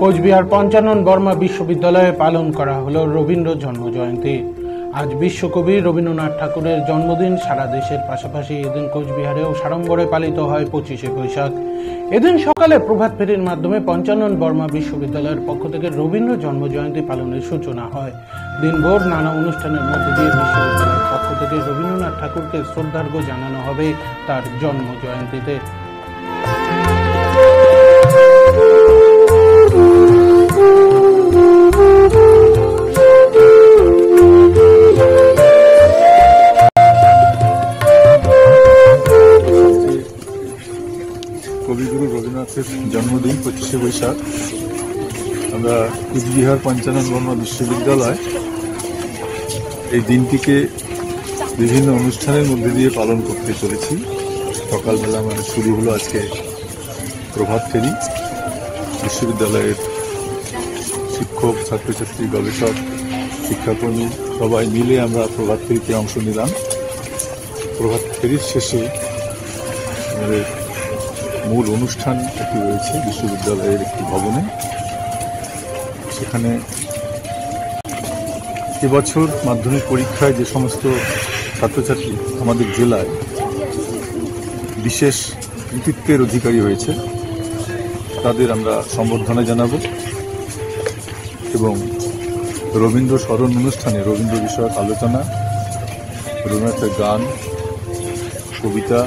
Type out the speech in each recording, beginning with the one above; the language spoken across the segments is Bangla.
কোচবিহার পঞ্চানন বর্মা বিশ্ববিদ্যালয়ে পালন করা হলো রবীন্দ্র জন্ম জয়ন্তী। আজ বিশ্বকবি রবীন্দ্রনাথ ঠাকুরের জন্মদিন সারা দেশের পাশাপাশি এদিন কোচবিহারেও সাড়ম্বরে পালিত হয় পঁচিশে বৈশাখ। এদিন সকালে প্রভাত ফেরির মাধ্যমে পঞ্চানন বর্মা বিশ্ববিদ্যালয়ের পক্ষ থেকে রবীন্দ্র জন্ম জয়ন্তী পালনের সূচনা হয়। দিনভর নানা অনুষ্ঠানের মধ্যে দিয়ে বিশ্ববিদ্যালয়ের পক্ষ থেকে রবীন্দ্রনাথ ঠাকুরকে শ্রদ্ধার্ঘ্য জানানো হবে তার জন্ম জয়ন্তীতে। কবিগুরু রবীন্দ্রনাথের জন্মদিন, পঁচিশে বৈশাখ। আমরা কুচবিহার পঞ্চানন বর্মা বিশ্ববিদ্যালয় এই দিনটিকে বিভিন্ন অনুষ্ঠানের মধ্যে দিয়ে পালন করতে চলেছি। সকালবেলা আমাদের শুরু হলো আজকে প্রভাত ফেরি। বিশ্ববিদ্যালয়ের শিক্ষক, ছাত্রছাত্রী, গবেষক, শিক্ষাকর্মী সবাই মিলে আমরা প্রভাত ফেরিতে অংশ নিলাম। প্রভাত ফেরির শেষে আমাদের মূল অনুষ্ঠান একটি রয়েছে, বিশ্ববিদ্যালয়ের একটি ভবনে। সেখানে এবছর মাধ্যমিক পরীক্ষায় যে সমস্ত ছাত্রছাত্রী আমাদের জেলায় বিশেষ কৃতিত্বের অধিকারী হয়েছে, তাদের আমরা সম্বর্ধনা জানাব। এবং রবীন্দ্র স্মরণ অনুষ্ঠানে রবীন্দ্র বিষয়ক আলোচনা, রবীন্দ্রনাথের গান, কবিতা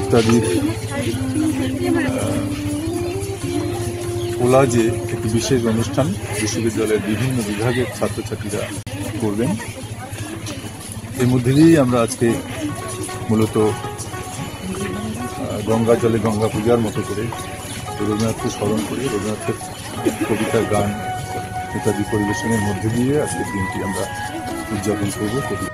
ইত্যাদির কোলাজে একটি বিশেষ অনুষ্ঠান বিশ্ববিদ্যালয়ের বিভিন্ন বিভাগের ছাত্রছাত্রীরা করবেন। এর মধ্যে দিয়েই আমরা আজকে মূলত গঙ্গা জলে গঙ্গা পূজার মতো করে রবীন্দ্রনাথকে স্মরণ করে রবীন্দ্রনাথের কবিতা গান ইত্যাদি পরিবেশনের মধ্যে দিয়ে আজকের দিনটি আমরা উদযাপন করব। কবি